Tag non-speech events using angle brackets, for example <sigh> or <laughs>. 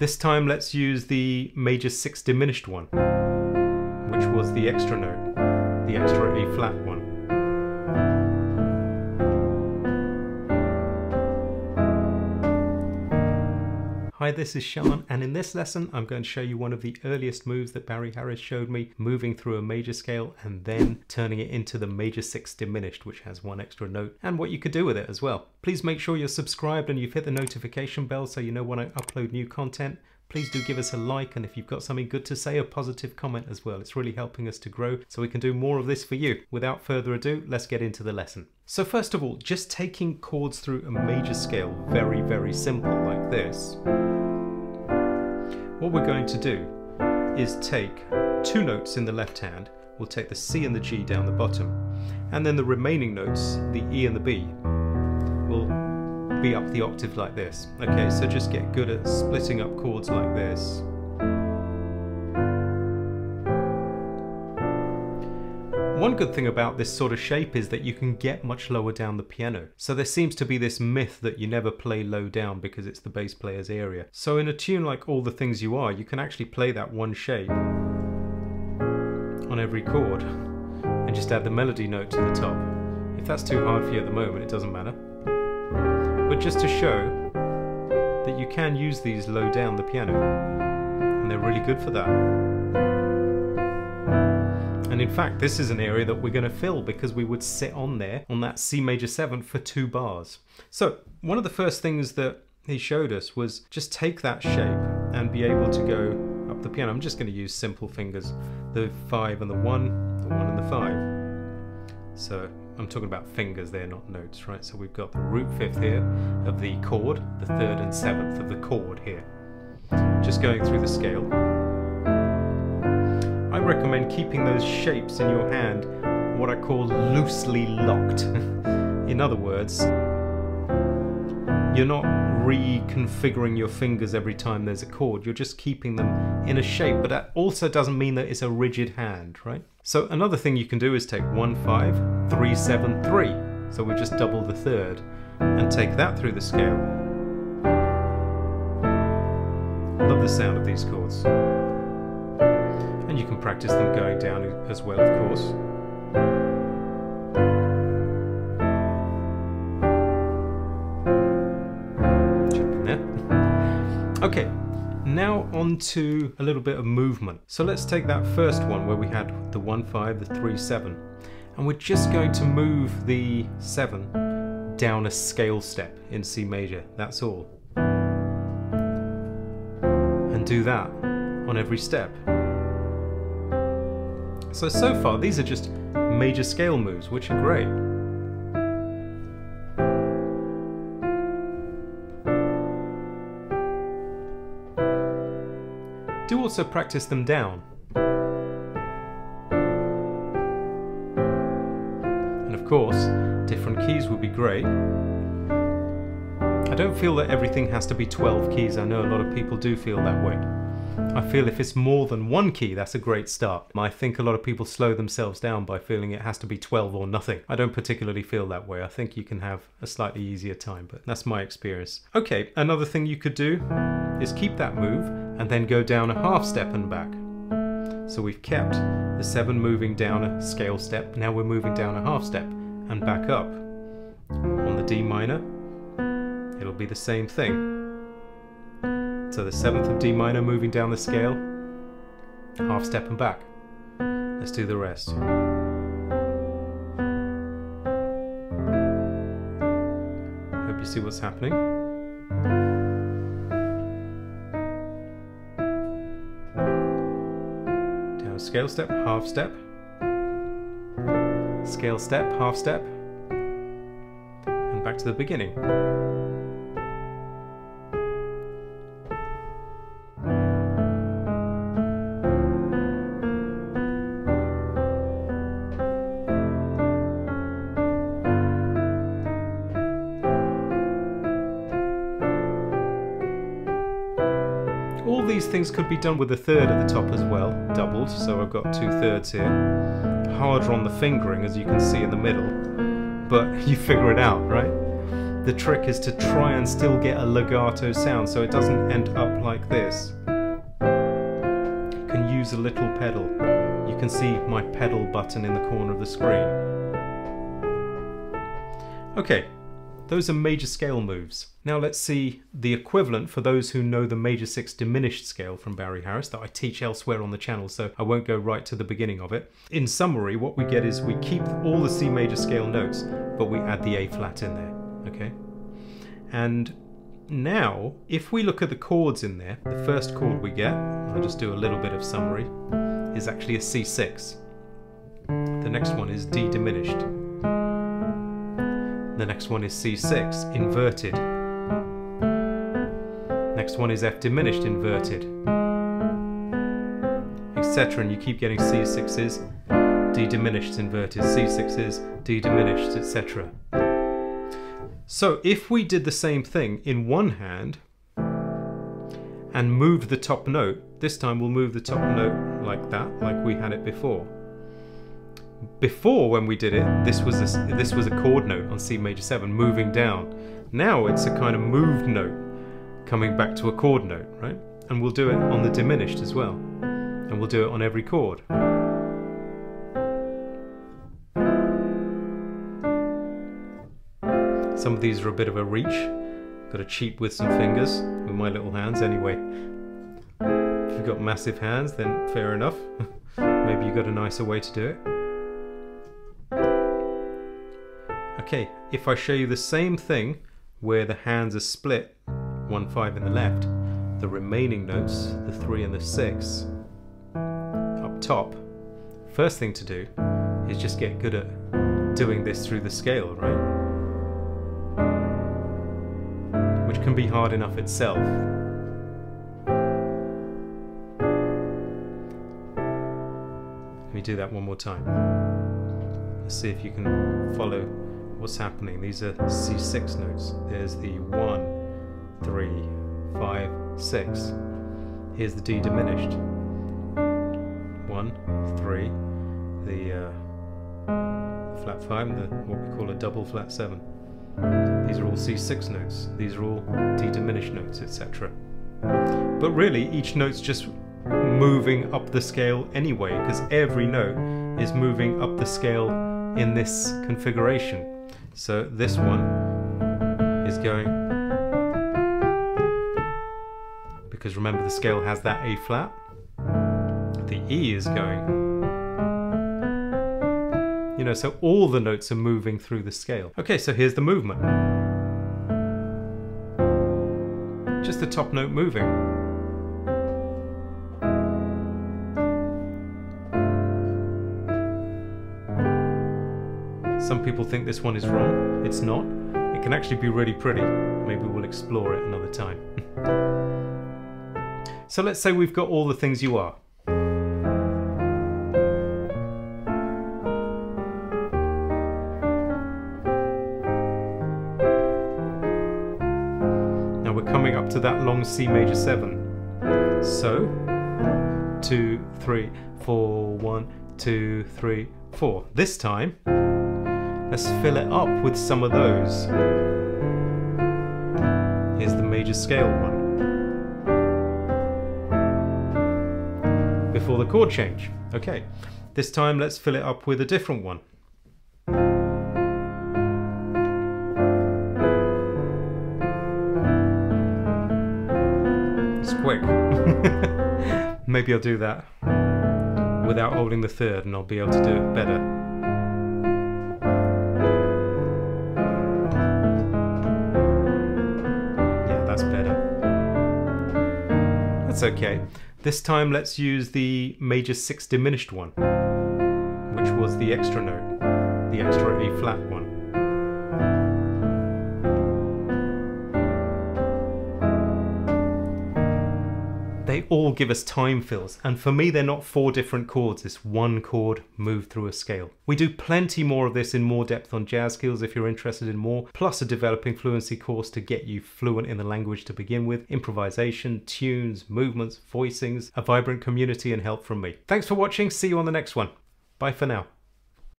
This time let's use the major 6 diminished one, which was the extra note, the extra A flat one. Hi, this is Shan, and in this lesson I'm going to show you one of the earliest moves that Barry Harris showed me, moving through a major scale and then turning it into the major 6 diminished, which has one extra note, and what you could do with it as well. Please make sure you're subscribed and you've hit the notification bell so you know when I upload new content. Please do give us a like, and if you've got something good to say, a positive comment as well. It's really helping us to grow so we can do more of this for you. Without further ado, let's get into the lesson. So first of all, just taking chords through a major scale, very, very simple like this. What we're going to do is take two notes in the left hand, we'll take the C and the G down the bottom, and then the remaining notes, the E and the B, will be up the octave like this. Okay, so just get good at splitting up chords like this. One good thing about this sort of shape is that you can get much lower down the piano. So there seems to be this myth that you never play low down because it's the bass player's area. So in a tune like All the Things You Are, you can actually play that one shape on every chord and just add the melody note to the top. If that's too hard for you at the moment, it doesn't matter. But just to show that you can use these low down the piano and they're really good for that. And in fact, this is an area that we're going to fill because we would sit on there on that C major 7 for two bars. So one of the first things that he showed us was just take that shape and be able to go up the piano. I'm just going to use simple fingers, the 5 and the 1, the 1 and the 5. So I'm talking about fingers, they're not notes, right? So we've got the root fifth here of the chord, the third and seventh of the chord here. Just going through the scale. Recommend keeping those shapes in your hand what I call loosely locked. <laughs> in other words, you're not reconfiguring your fingers every time there's a chord, you're just keeping them in a shape, but that also doesn't mean that it's a rigid hand, right? So another thing you can do is take 1, 5, 3, 7, 3. So we just double the third and take that through the scale. Love the sound of these chords. And you can practice them going down as well, of course. Okay, now on to a little bit of movement. So let's take that first one where we had the 1 5, the 3 7, and we're just going to move the 7 down a scale step in C major, that's all. And do that on every step. So, so far, these are just major scale moves, which are great. Do also practice them down. And of course, different keys would be great. I don't feel that everything has to be 12 keys, I know a lot of people do feel that way. I feel if it's more than one key, that's a great start. I think a lot of people slow themselves down by feeling it has to be 12 or nothing. I don't particularly feel that way. I think you can have a slightly easier time, but that's my experience. Okay, another thing you could do is keep that move and then go down a half step and back. So we've kept the 7 moving down a scale step, now we're moving down a half step and back up. On the D minor, it'll be the same thing. So the seventh of D minor moving down the scale, half step and back. Let's do the rest. Hope you see what's happening. Down scale step, half step. Scale step, half step. And back to the beginning. These things could be done with a third at the top as well, doubled, so I've got two thirds here. Harder on the fingering, as you can see in the middle, but <laughs> you figure it out, right? the trick is to try and still get a legato sound so it doesn't end up like this. You can use a little pedal. You can see my pedal button in the corner of the screen. Okay, those are major scale moves. Now let's see the equivalent for those who know the major six diminished scale from Barry Harris that I teach elsewhere on the channel, so I won't go right to the beginning of it. In summary, what we get is we keep all the C major scale notes, but we add the A flat in there, okay? And now, if we look at the chords in there, the first chord we get, I'll just do a little bit of summary, is actually a C6. The next one is D diminished. The next one is C6, inverted. Next one is F diminished, inverted. Etc. And you keep getting C6s, D diminished, inverted, C6s, D diminished, etc. So if we did the same thing in one hand and moved the top note, this time we'll move the top note like that, like we had it before before when we did it, this was a, this was a chord note on C major 7 moving down. Now it's a kind of moved note coming back to a chord note, right? And we'll do it on the diminished as well. And we'll do it on every chord. Some of these are a bit of a reach. Got to cheat with some fingers, with my little hands anyway. If you've got massive hands, then fair enough. <laughs> Maybe you've got a nicer way to do it. Okay, if I show you the same thing where the hands are split, 1 5 in the left, the remaining notes, the 3 and the 6, up top, first thing to do is just get good at doing this through the scale, right? Which can be hard enough itself. Let me do that one more time. Let's see if you can follow what's happening. These are C6 notes. There's the 1, 3, 5, 6. Here's the D diminished. 1, 3, the uh, flat 5, the, what we call a double flat 7. These are all C6 notes. These are all D diminished notes, etc. But really, each note's just moving up the scale anyway, because every note is moving up the scale in this configuration. So this one is going, because remember the scale has that A flat, the E is going, you know, so all the notes are moving through the scale. Okay, so here's the movement. Just the top note moving. Some people think this one is wrong. It's not. It can actually be really pretty. Maybe we'll explore it another time. <laughs> so let's say we've got all the things you are. Now we're coming up to that long C major 7. So, two, three, four, one, two, three, four. This time, Let's fill it up with some of those. Here's the major scale one. Before the chord change. Okay, this time let's fill it up with a different one. It's quick. <laughs> Maybe I'll do that without holding the third and I'll be able to do it better. That's okay. This time let's use the major 6 diminished one, which was the extra note, the extra A flat all give us time fills, and for me they're not four different chords, it's one chord moved through a scale. We do plenty more of this in more depth on jazz skills if you're interested in more, plus a developing fluency course to get you fluent in the language to begin with, improvisation, tunes, movements, voicings, a vibrant community and help from me. Thanks for watching, see you on the next one. Bye for now.